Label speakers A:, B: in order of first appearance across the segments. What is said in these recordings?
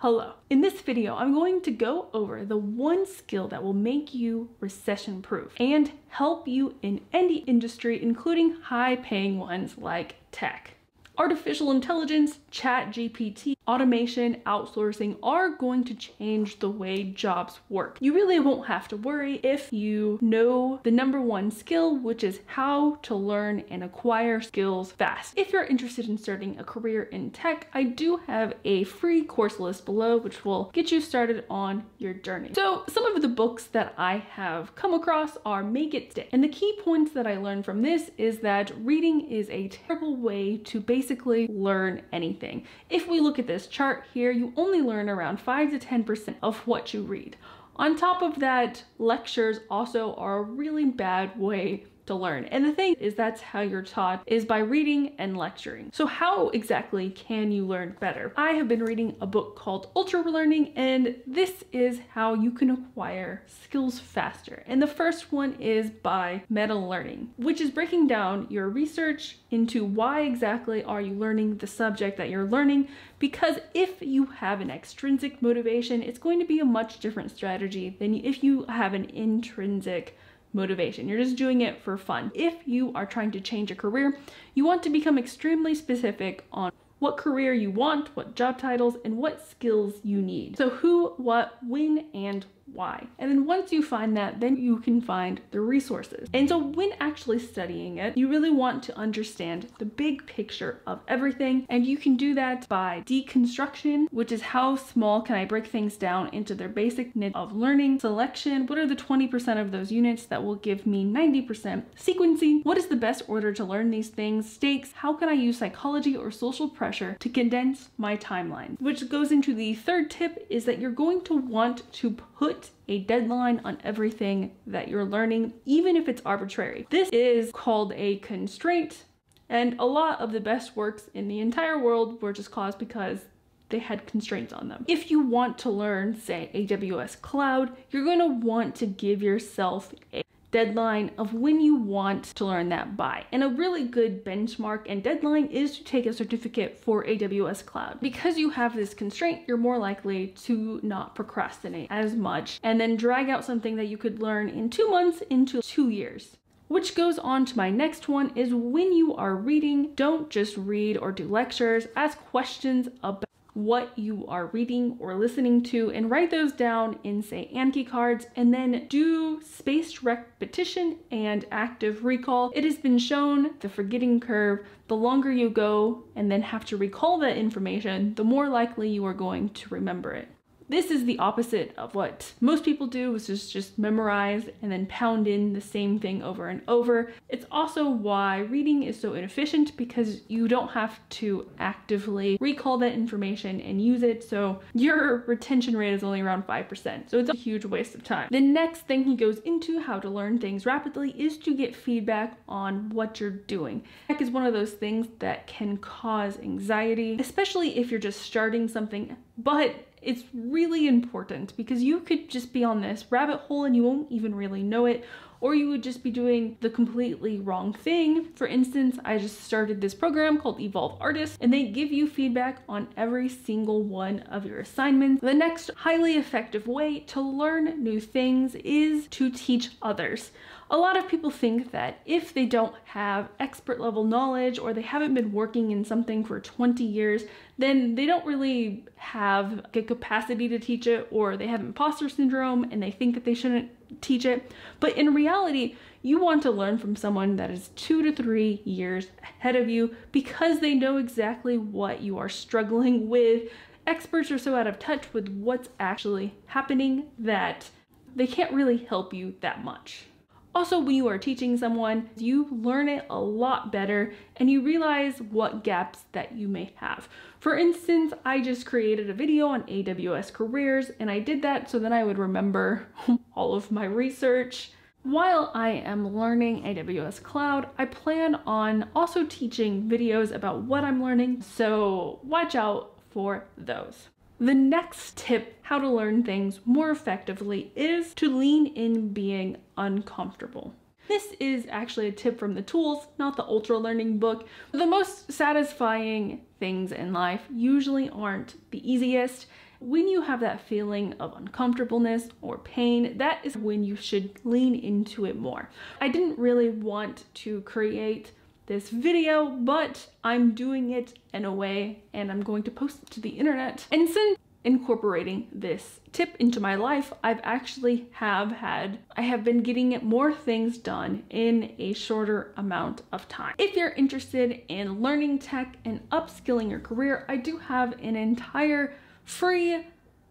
A: Hello. In this video, I'm going to go over the one skill that will make you recession proof and help you in any industry, including high paying ones like tech. Artificial intelligence, chat GPT, automation, outsourcing are going to change the way jobs work. You really won't have to worry if you know the number one skill, which is how to learn and acquire skills fast. If you're interested in starting a career in tech, I do have a free course list below, which will get you started on your journey. So some of the books that I have come across are Make It Stick. And the key points that I learned from this is that reading is a terrible way to basically learn anything. If we look at this this chart here, you only learn around 5 to 10% of what you read. On top of that, lectures also are a really bad way to learn. And the thing is that's how you're taught is by reading and lecturing. So how exactly can you learn better? I have been reading a book called Ultra Learning and this is how you can acquire skills faster. And the first one is by Meta Learning, which is breaking down your research into why exactly are you learning the subject that you're learning because if you have an extrinsic motivation, it's going to be a much different strategy than if you have an intrinsic motivation. You're just doing it for fun. If you are trying to change a career, you want to become extremely specific on what career you want, what job titles, and what skills you need. So who, what, when, and why. And then once you find that, then you can find the resources. And so when actually studying it, you really want to understand the big picture of everything. And you can do that by deconstruction, which is how small can I break things down into their basic niche of learning, selection, what are the 20% of those units that will give me 90%, sequencing, what is the best order to learn these things, stakes, how can I use psychology or social pressure to condense my timeline. Which goes into the third tip is that you're going to want to put a deadline on everything that you're learning, even if it's arbitrary. This is called a constraint, and a lot of the best works in the entire world were just caused because they had constraints on them. If you want to learn, say, AWS Cloud, you're going to want to give yourself a deadline of when you want to learn that by. And a really good benchmark and deadline is to take a certificate for AWS Cloud. Because you have this constraint, you're more likely to not procrastinate as much and then drag out something that you could learn in two months into two years. Which goes on to my next one is when you are reading, don't just read or do lectures, ask questions about what you are reading or listening to and write those down in say Anki cards and then do spaced repetition and active recall. It has been shown the forgetting curve, the longer you go and then have to recall that information, the more likely you are going to remember it. This is the opposite of what most people do, which is just memorize and then pound in the same thing over and over. It's also why reading is so inefficient because you don't have to actively recall that information and use it, so your retention rate is only around 5%, so it's a huge waste of time. The next thing he goes into how to learn things rapidly is to get feedback on what you're doing. Feedback is one of those things that can cause anxiety, especially if you're just starting something, but it's really important because you could just be on this rabbit hole and you won't even really know it or you would just be doing the completely wrong thing. For instance, I just started this program called Evolve Artist and they give you feedback on every single one of your assignments. The next highly effective way to learn new things is to teach others. A lot of people think that if they don't have expert level knowledge or they haven't been working in something for 20 years, then they don't really have a capacity to teach it or they have imposter syndrome and they think that they shouldn't teach it. But in reality, you want to learn from someone that is two to three years ahead of you because they know exactly what you are struggling with. Experts are so out of touch with what's actually happening that they can't really help you that much. Also, when you are teaching someone, you learn it a lot better and you realize what gaps that you may have. For instance, I just created a video on AWS careers and I did that so that I would remember all of my research. While I am learning AWS Cloud, I plan on also teaching videos about what I'm learning, so watch out for those. The next tip, how to learn things more effectively, is to lean in being uncomfortable. This is actually a tip from the tools, not the ultra learning book. The most satisfying things in life usually aren't the easiest When you have that feeling of uncomfortableness or pain, that is when you should lean into it more. I didn't really want to create this video, but I'm doing it in a way and I'm going to post it to the internet. And since incorporating this tip into my life, I've actually have had, I have been getting more things done in a shorter amount of time. If you're interested in learning tech and upskilling your career, I do have an entire free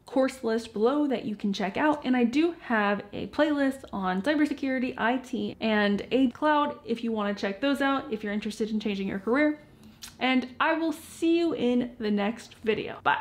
A: course list below that you can check out. And I do have a playlist on cybersecurity, IT, and a cloud if you want to check those out if you're interested in changing your career. And I will see you in the next video. Bye.